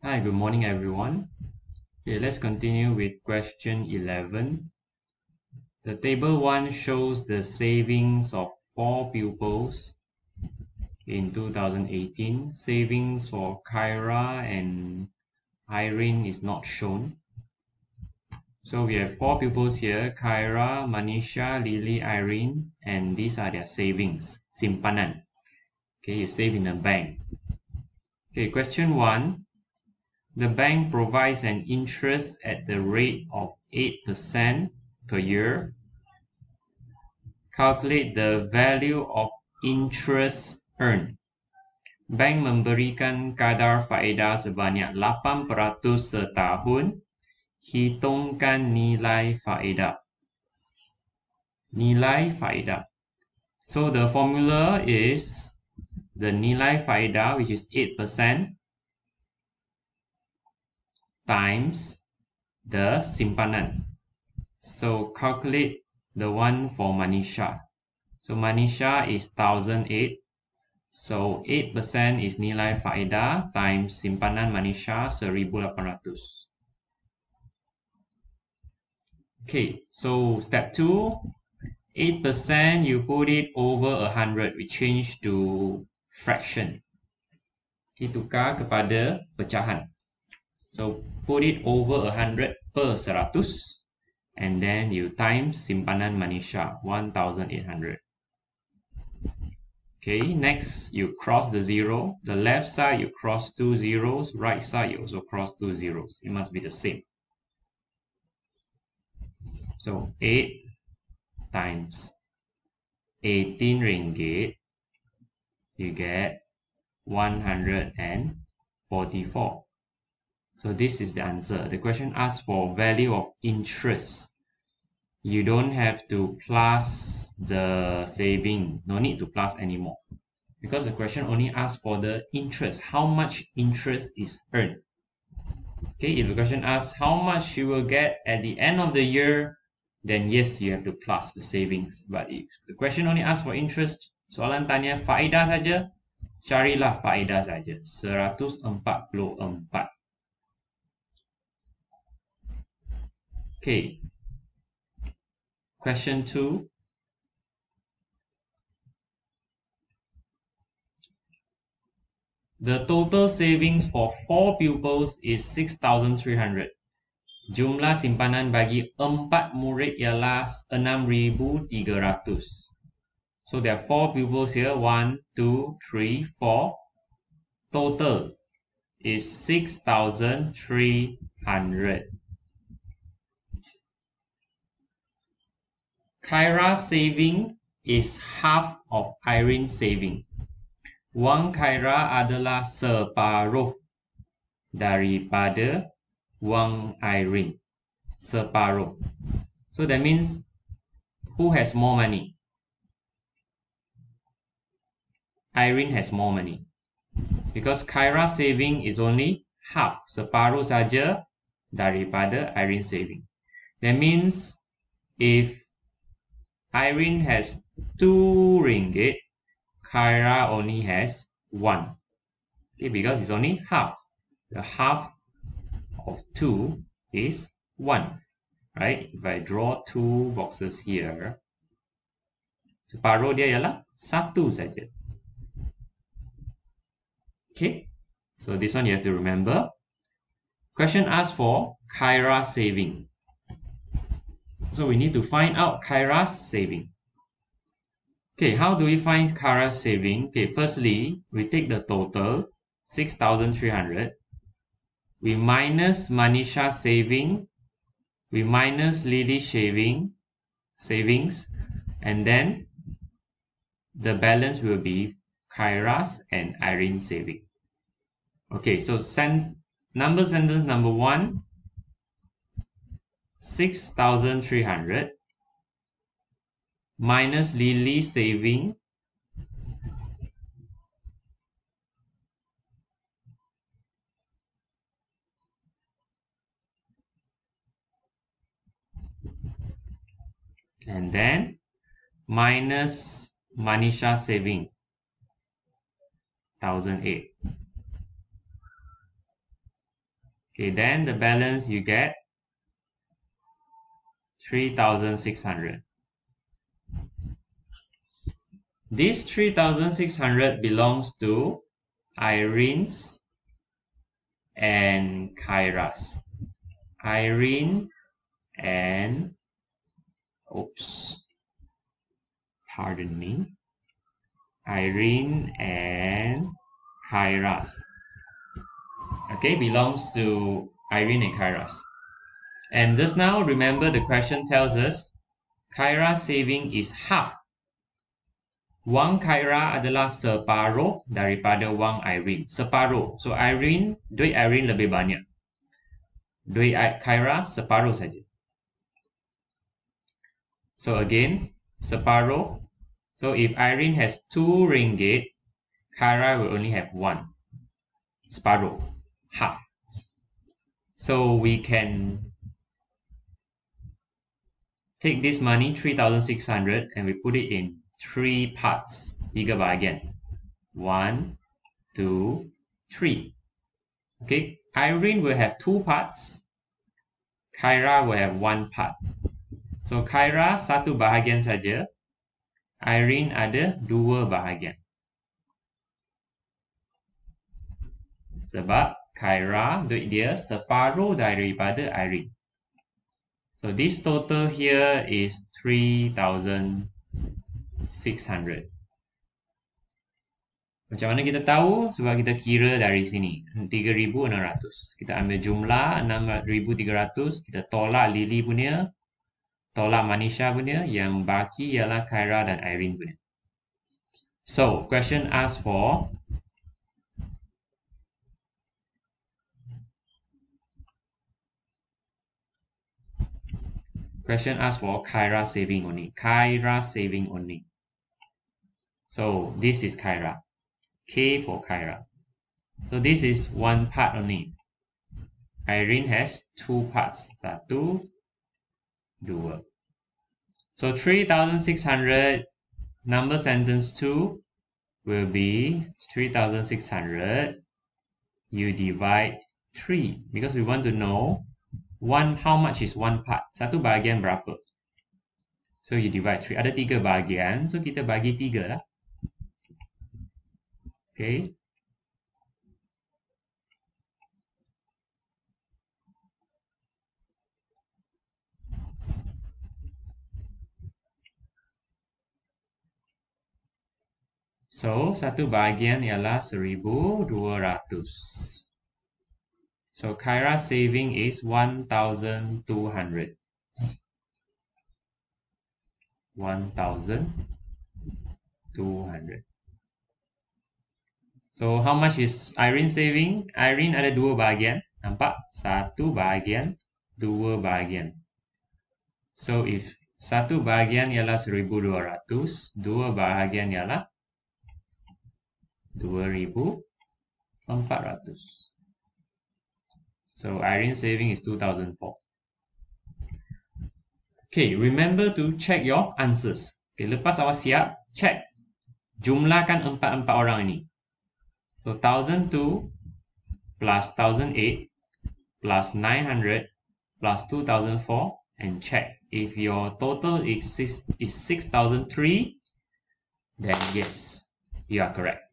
Hi, good morning everyone. Okay, let's continue with question 11. The table 1 shows the savings of four pupils in 2018. Savings for Kyra and Irene is not shown. So we have four pupils here, Kyra, Manisha, Lily, Irene, and these are their savings, simpanan. Okay, you save in a bank. Okay, question 1 the bank provides an interest at the rate of 8% per year. Calculate the value of interest earned. Bank memberikan kadar faedah sebanyak 8% setahun. Hitungkan nilai faedah. Nilai faedah. So the formula is the nilai faedah which is 8% times the simpanan. So calculate the one for Manisha. So Manisha is 1008. So 8% is nilai faedah times simpanan Manisha 1800. Okay, so step 2, 8% you put it over 100. We change to fraction. Kita tukar kepada pecahan. So put it over 100 per 100 and then you times simpanan Manisha 1800. Okay, next you cross the zero. The left side you cross two zeros, right side you also cross two zeros. It must be the same. So 8 times 18 ringgit, you get 144. So this is the answer. The question asks for value of interest. You don't have to plus the saving. No need to plus anymore. Because the question only asks for the interest. How much interest is earned? Okay, if the question asks how much you will get at the end of the year, then yes, you have to plus the savings. But if the question only asks for interest, soalan tanya faedah saja, carilah faedah saja. 144. Okay. Question 2. The total savings for four pupils is 6,300. Jumlah simpanan bagi empat murid ialah 6,300. So there are four pupils here. One, two, three, four. Total is 6,300. Kyra's saving is half of Irene's saving. Wang Kyra adalah separuh daripada wang Irene. Separuh. So that means who has more money? Irene has more money. Because Kyra's saving is only half. Separuh saja daripada Irene saving. That means if Irene has two ringgit. Kyra only has one. Okay, because it's only half. The half of two is one. Right? If I draw two boxes here, separuh dia ialah satu saja. Okay, so this one you have to remember. Question asks for Kyra saving. So we need to find out Kyra's saving. Okay, how do we find Kyra's saving? Okay, firstly, we take the total, 6,300. We minus Manisha's saving. We minus Lily's saving, savings. And then the balance will be Kyra's and Irene's saving. Okay, so send number sentence number one 6,300 minus Lily saving and then minus Manisha saving 1008 Okay, then the balance you get 3600. This 3600 belongs to Irene's and Kyra's. Irene and oops pardon me Irene and Kyra's okay belongs to Irene and Kyra's and just now remember the question tells us Kyra saving is half Wang Kyra adalah separuh daripada wang Irene. Separuh. So Irene, duit Irene lebih banyak. Duit Kyra separuh saja. So again, separuh. So if Irene has 2 ringgit, Kyra will only have 1. Separuh. Half. So we can take this money, 3,600, and we put it in three parts. Tiga bahagian. One, two, three. Okay, Irene will have two parts. Kyra will have one part. So Kyra satu bahagian saja. Irene ada dua bahagian. Sebab Kyra dia separuh daripada Irene. So this total here is 3,600. Macam mana kita tahu? Sebab kita kira dari sini. 3,600. Kita ambil jumlah 6,300. Kita tolak Lily punya. Tolak Manisha punya. Yang baki ialah Kyra dan Irene punya. So, question ask for Question ask for Kyra saving only. Kyra saving only. So this is Kyra. K for Kyra. So this is one part only. Irene has two parts. Satu, dua. So 3600 number sentence 2 will be 3600 you divide 3 because we want to know one how much is one part satu bahagian berapa so you divide 3 ada tiga bahagian so kita bagi tiga lah Okay. So, satu bahagian ialah 1200. So, Kyra saving is 1200. 1200. So how much is Irene saving? Irene ada dua bahagian. Nampak? Satu bahagian, dua bahagian. So if satu bahagian ialah 1200, dua bahagian ialah 2400. So Irene saving is 2004. Okay, remember to check your answers. Okay, lepas awak siap, check. Jumlahkan empat-empat orang ini. So 1002 plus 1008 plus 900 plus 2004 and check if your total is 6 is 6003 then yes you are correct